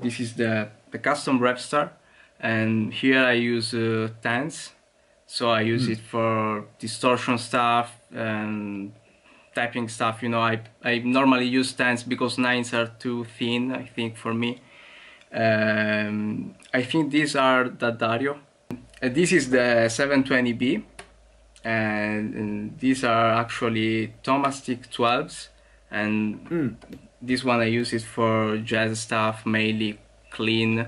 This is the, the custom Revstar and here I use uh, tens. So I use mm. it for distortion stuff and typing stuff. You know, I, I normally use tens because nines are too thin, I think, for me. Um, I think these are D'Addario. Uh, this is the 720B and, and, these are actually Thomastik 12s and mm. This one I use it for jazz stuff, mainly clean,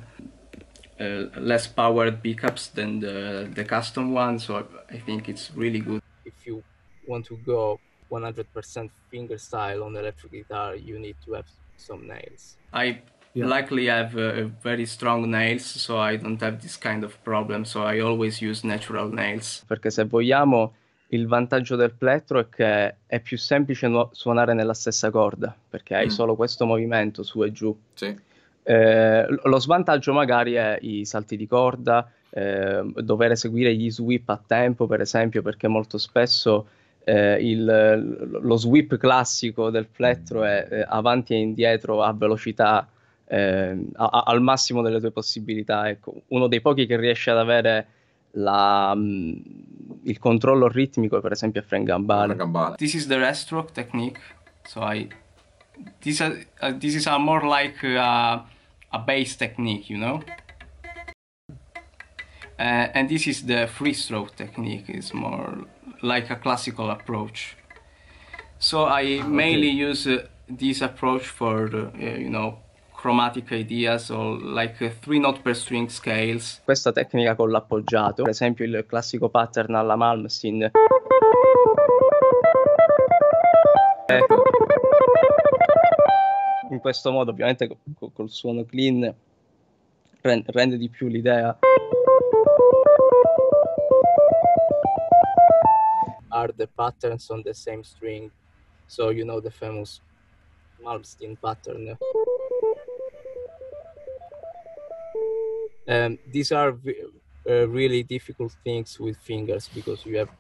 uh, less powered pickups than the, the custom one, so I think it's really good. If you want to go 100% finger style on electric guitar, you need to have some nails. I yeah. luckily have uh, very strong nails, so I don't have this kind of problem, so I always use natural nails. Perché se vogliamo il vantaggio del plettro è che è più semplice nu- suonare nella stessa corda, perché hai mm. solo questo movimento su e giù. Sì. Eh, lo svantaggio magari è i salti di corda, eh, dover eseguire gli sweep a tempo, per esempio, perché molto spesso eh, il, lo sweep classico del plettro è eh, avanti e indietro a velocità eh, a, al massimo delle tue possibilità. Ecco, uno dei pochi che riesce ad avere la, il controllo ritmico, per esempio, è Frank Gambale. Gambale. This is the rest stroke technique. So I this uh, uh, this is a more like uh, a bass technique, you know. Uh, and this is the free stroke technique. It's more like a classical approach. So I okay. mainly use uh, this approach for uh, you know chromatic ideas or like three note per string scales. Questa tecnica con l'appoggiato, per esempio il classico pattern alla Malmsteen. Ecco in questo modo, ovviamente col, col suono clean, rende, rende di più l'idea. Are the patterns on the same string? So you know the famous Malmsteen pattern. Um, these are uh, really difficult things with fingers because you have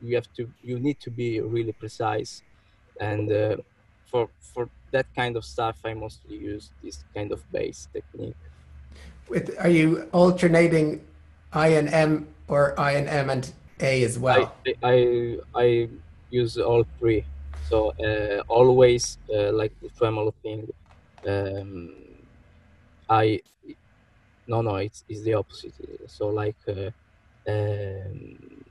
you have to you need to be really precise and uh, for for that kind of stuff, I mostly use this kind of bass technique. With, are you alternating I and M or I and M and A as well? I, I, I use all three. So uh, always uh, like the tremolo thing. Um, I no no it's, it's the opposite. So like uh, um,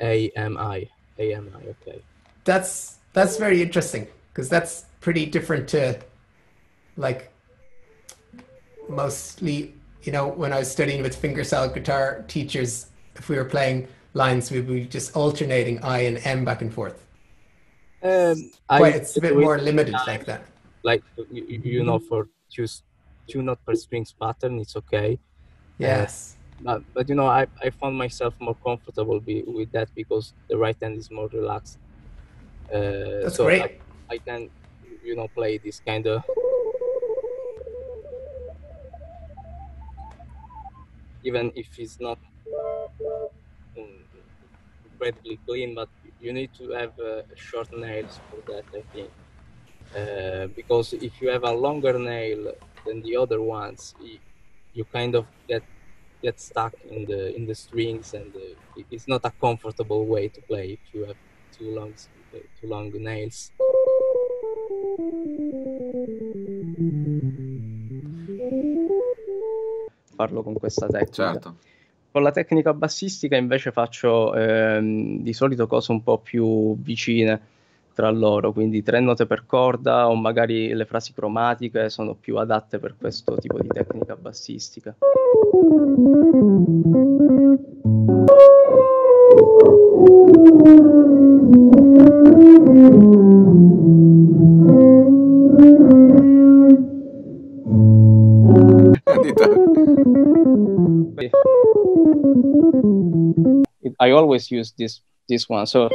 A M I A M I okay. That's that's very interesting because that's pretty different to like mostly you know when i was studying with fingerstyle guitar teachers if we were playing lines we would be just alternating i and m back and forth um, I, it's a bit more limited like that like you, you know for choose two note per strings pattern it's okay. Yes. uh, but, but you know I, I found myself more comfortable be, with that because the right hand is more relaxed. Uh, That's so great. I, I can you know play this kind of even if it's not incredibly clean but you need to have uh, short nails for that i think. Uh, because if you have a longer nail than the other ones you, you kind of get get stuck in the in the strings and uh, it's not a comfortable way to play if you have too long too long nails farlo con questa tecnica. Certo. Con la tecnica bassistica invece faccio ehm, di solito cose un po' più vicine tra loro, quindi tre note per corda o magari le frasi cromatiche sono più adatte per questo tipo di tecnica bassistica. I always use this this one. So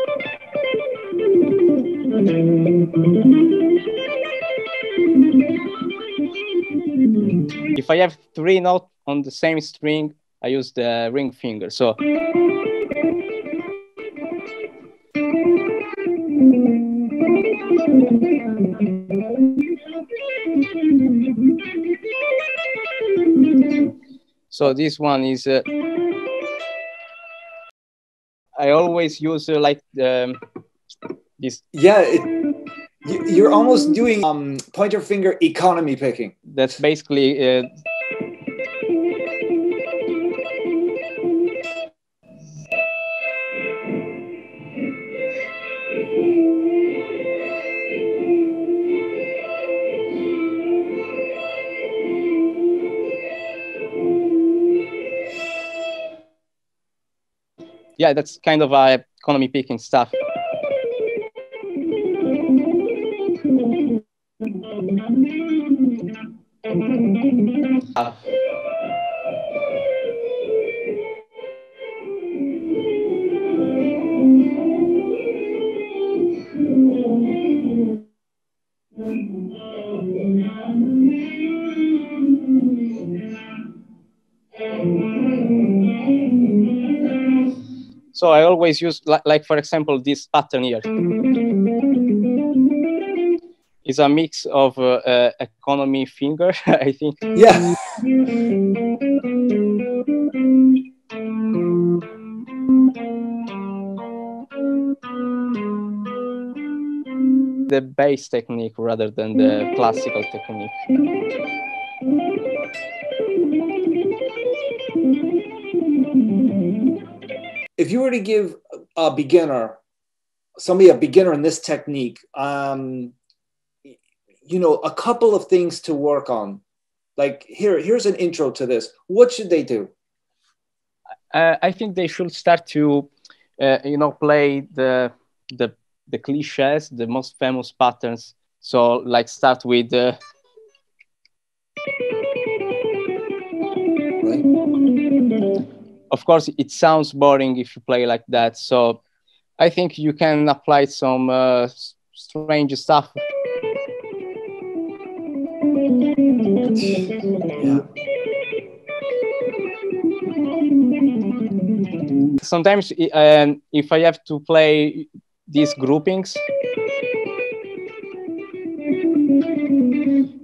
if I have three notes on the same string, I use the ring finger. So So this one is, uh, I always use uh, like um, this. Yeah, it, you're almost doing um, pointer finger economy picking. That's basically uh, yeah, that's kind of uh, economy picking stuff. So I always use, like, like for example, this pattern here. It's a mix of uh, uh, economy finger, I think. Yeah. The bass technique rather than the classical technique. if you were to give a beginner, somebody a beginner in this technique, um, you know, a couple of things to work on, like here, here's an intro to this. What should they do? Uh, I think they should start to, uh, you know, play the the the cliches, the most famous patterns. So, like, start with. Uh, right of course it sounds boring if you play like that so i think you can apply some uh, strange stuff sometimes um, if i have to play these groupings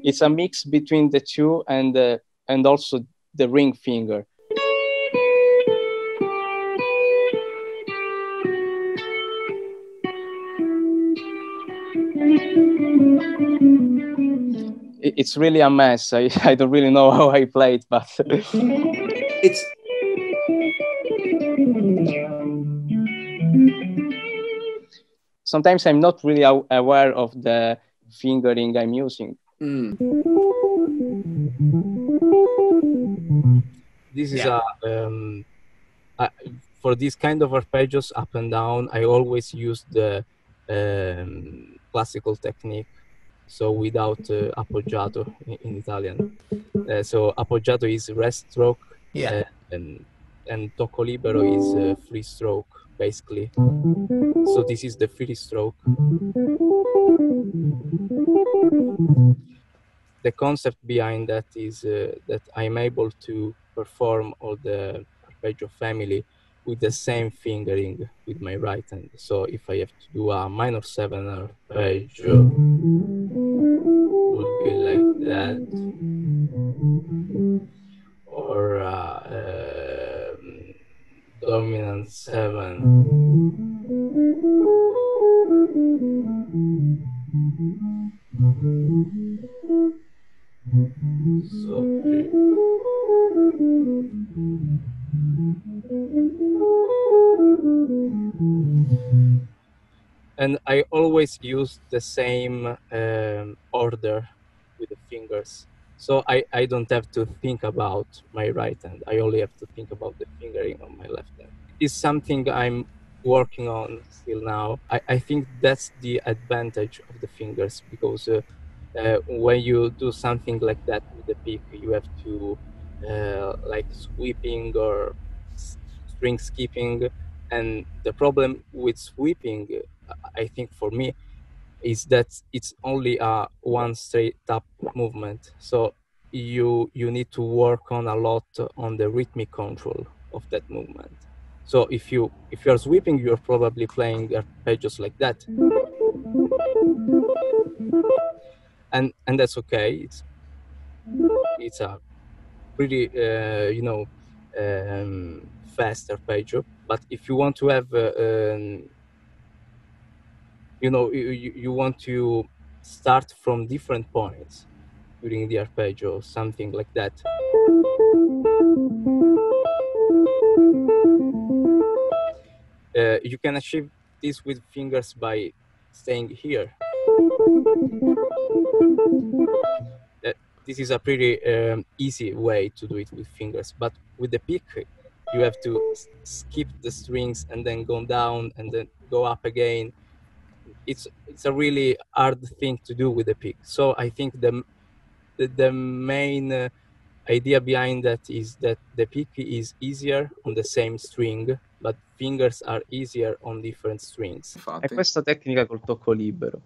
it's a mix between the two and and also the ring finger it's really a mess. I, I don't really know how I play it, but it's sometimes I'm not really aware of the fingering I'm using. Mm. This is yeah. a um, for this kind of arpeggios up and down. I always use the um, classical technique so without uh, appoggiato in, in Italian. Uh, so appoggiato is rest stroke, yeah, uh, and and tocco libero is uh, free stroke basically. So this is the free stroke. The concept behind that is uh, that I'm able to perform all the arpeggio family with the same fingering with my right hand. So if I have to do a minor seven arpeggio, would be like that, or uh, um, dominant seven. So. And I always use the same um, order with the fingers. So I, I don't have to think about my right hand. I only have to think about the fingering on my left hand. It's something I'm working on still now. I, I think that's the advantage of the fingers because uh, uh, when you do something like that with the pick, you have to uh, like sweeping or string skipping. And the problem with sweeping, I think for me, is that it's only a one straight up movement. So you you need to work on a lot on the rhythmic control of that movement. So if you if you're sweeping, you're probably playing arpeggios like that. and and that's okay. It's it's a pretty uh, you know um, fast arpeggio. But if you want to have uh, um, you know you, you want to start from different points during the arpeggio, something like that. Uh, you can achieve this with fingers by staying here. Uh, this is a pretty um, easy way to do it with fingers, but with the pick, you have to skip the strings and then go down and then go up again. It's it's a really hard thing to do with the pick. So I think the the, the main uh, idea behind that is that the pick is easier on the same string, but fingers are easier on different strings. Infatti. È questa tecnica col tocco libero.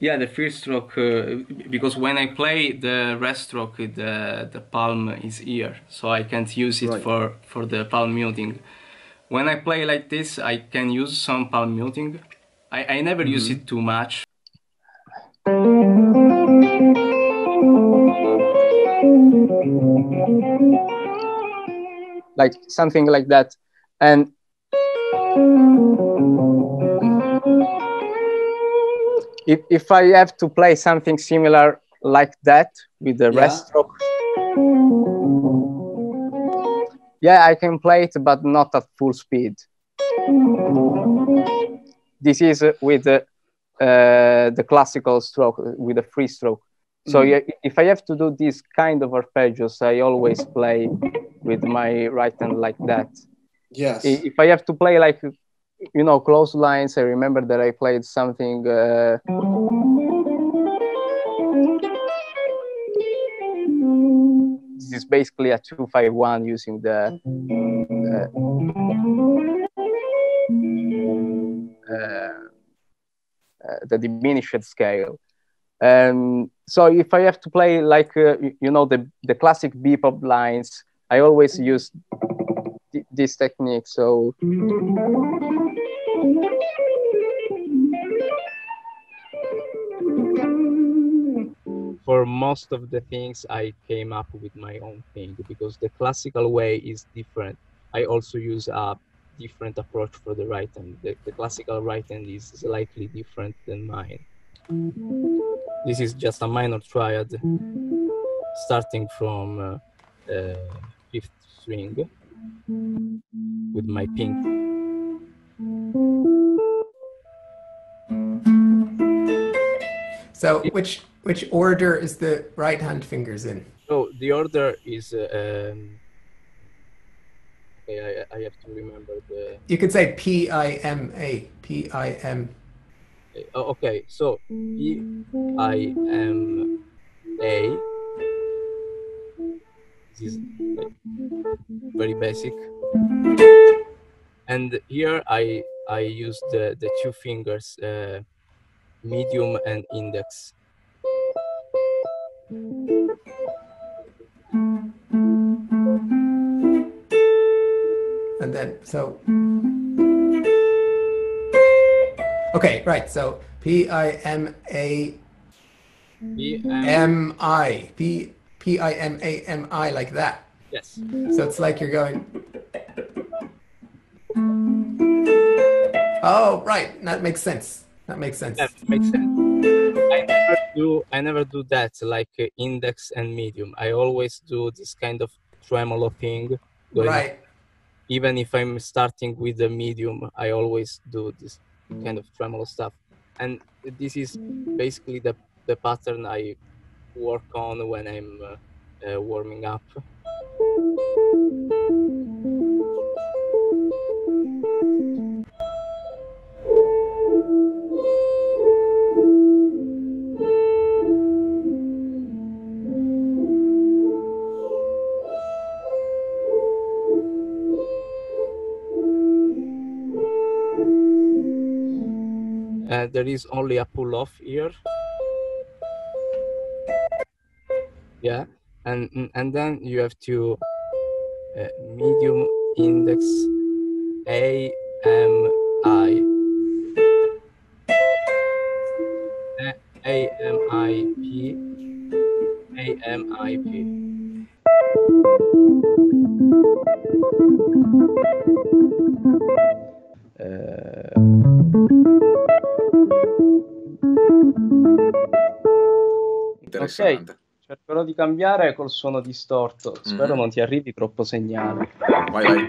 Yeah, the first stroke, uh, because when I play the rest stroke, the, the palm is here, so I can't use it right. for, for the palm muting. When I play like this, I can use some palm muting. I, I never mm -hmm. use it too much. Like something like that. And if, if I have to play something similar like that with the yeah. rest stroke, yeah, I can play it, but not at full speed. This is with the, uh, the classical stroke, with a free stroke. So mm-hmm. yeah, if I have to do this kind of arpeggios, I always play with my right hand like that. Yes. If I have to play like you know, close lines. I remember that I played something. Uh, this is basically a two five one using the. Uh, uh, the diminished scale. Um, so if I have to play like uh, you know the the classic bebop lines, I always use this technique. So for most of the things I came up with my own thing because the classical way is different. I also use a different approach for the right hand. The, the classical right hand is slightly different than mine. This is just a minor triad starting from uh, uh, fifth string with my pink so which which order is the right hand fingers in? So the order is uh, um, okay, I, I have to remember the You could say P I M A. P I M oh, okay, so P I M A this is like very basic and here I I use the the two fingers, uh, medium and index. And then so okay, right. So P I M A M I P P I M A M I like that. Yes. So it's like you're going Oh, right. That makes sense. That makes sense. That makes sense. I never do. I never do that like uh, index and medium. I always do this kind of tremolo thing. Right. Even if I'm starting with the medium, I always do this kind of tremolo stuff. And this is basically the the pattern I work on when I'm uh, uh, warming up. There is only a pull off here. Yeah and and then you have to uh, medium index a m i. A M I P. A M I P. Eh... Interessante. Ok, cercherò di cambiare col suono distorto. Spero mm-hmm. non ti arrivi troppo segnale. Vai, vai.